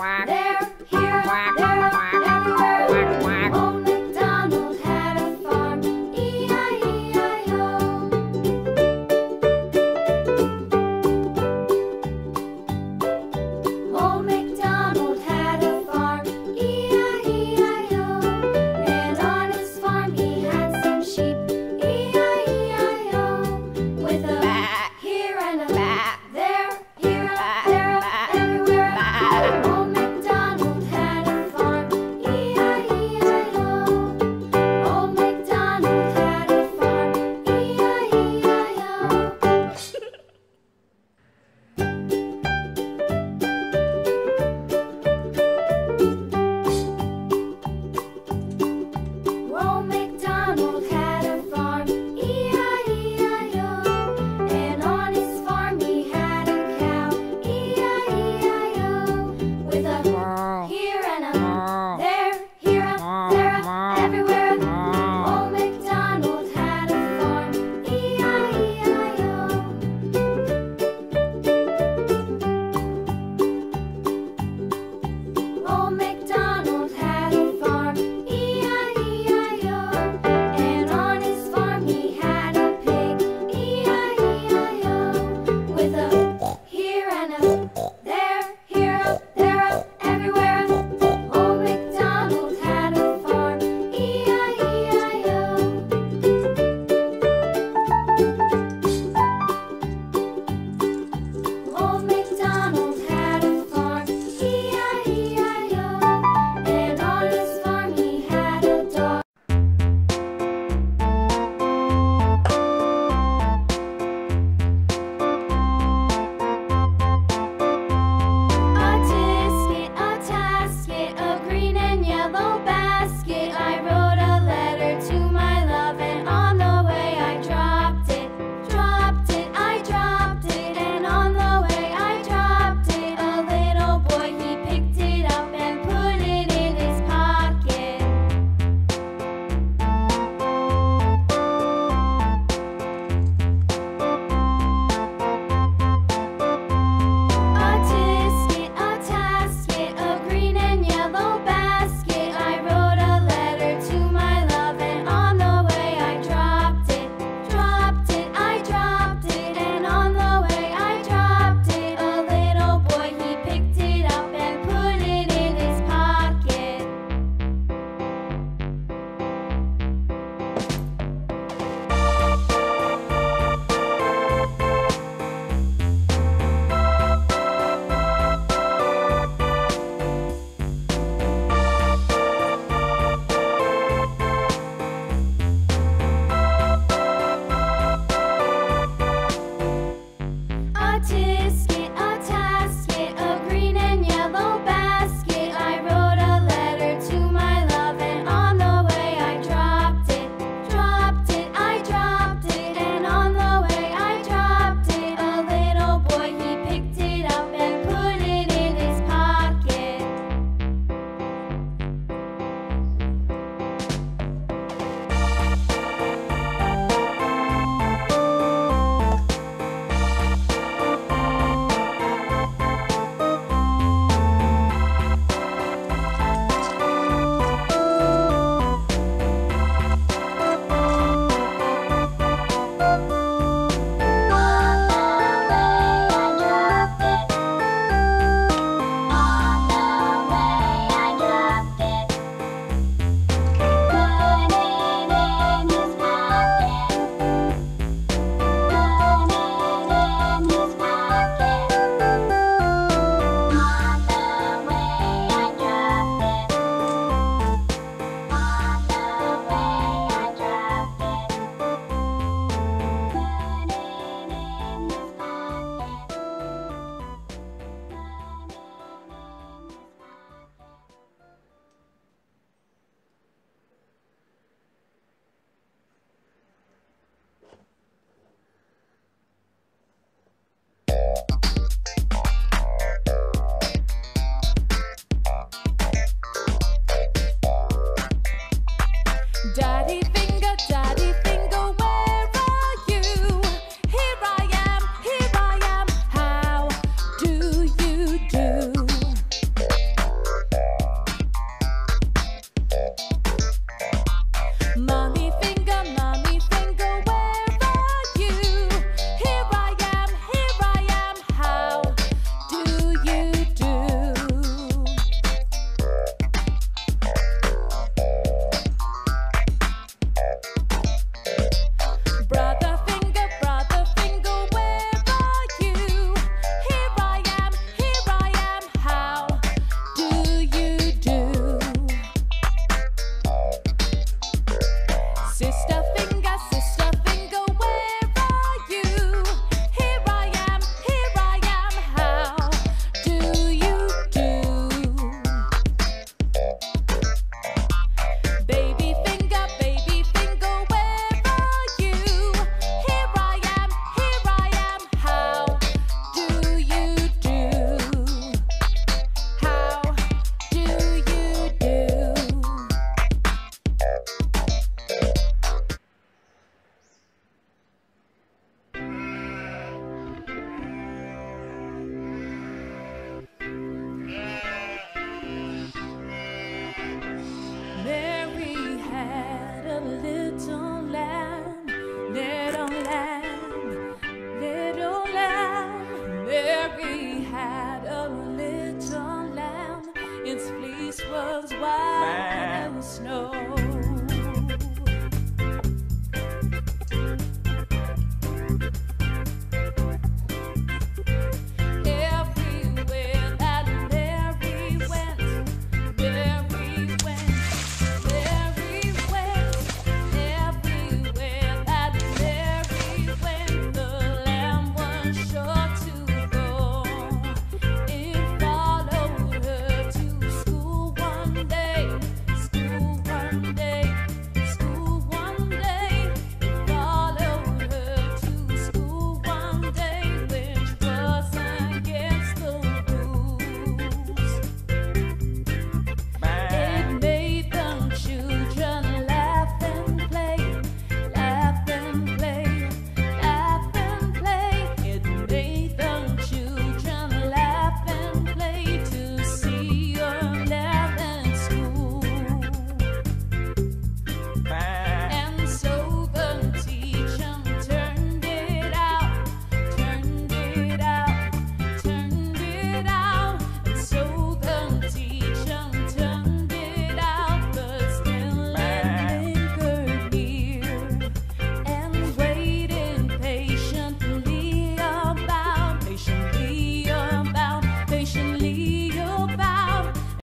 quack.